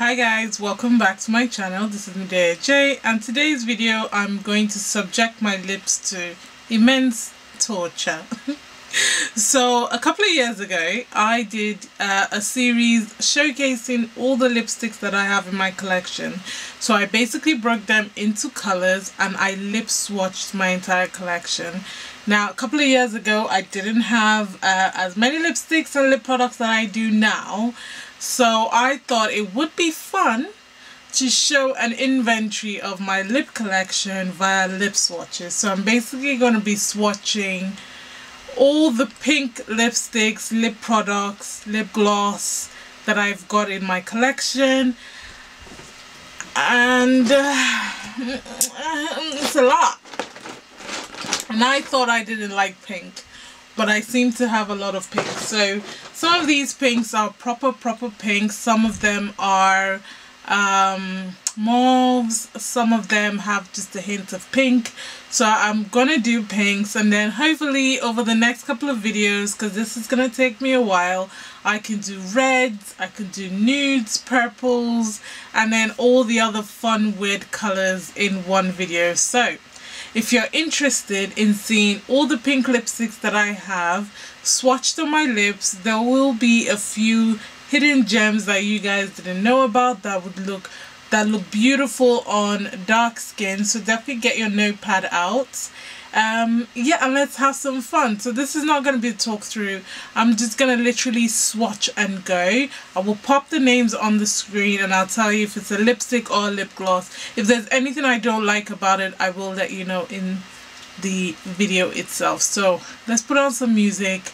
Hi guys, welcome back to my channel. This is Medeaij and today's video I'm going to subject my lips to immense torture. so a couple of years ago I did uh, a series showcasing all the lipsticks that I have in my collection. So I basically broke them into colors and I lip swatched my entire collection. Now a couple of years ago I didn't have uh, as many lipsticks and lip products that I do now so I thought it would be fun to show an inventory of my lip collection via lip swatches. So I'm basically going to be swatching all the pink lipsticks, lip products, lip gloss that I've got in my collection. And uh, it's a lot. And I thought I didn't like pink but I seem to have a lot of pinks. So some of these pinks are proper, proper pinks. Some of them are um, mauves. Some of them have just a hint of pink. So I'm gonna do pinks and then hopefully over the next couple of videos, because this is gonna take me a while, I can do reds, I can do nudes, purples, and then all the other fun weird colors in one video. So if you're interested in seeing all the pink lipsticks that I have swatched on my lips, there will be a few hidden gems that you guys didn't know about that would look that look beautiful on dark skin. So definitely get your notepad out um yeah and let's have some fun. So this is not going to be a talk through. I'm just going to literally swatch and go. I will pop the names on the screen and i'll tell you if it's a lipstick or a lip gloss. If there's anything i don't like about it i will let you know in the video itself. So let's put on some music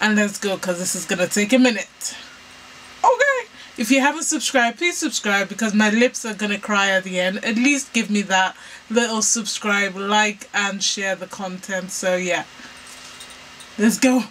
and let's go because this is gonna take a minute if you haven't subscribed, please subscribe because my lips are going to cry at the end. At least give me that little subscribe, like and share the content. So yeah, let's go.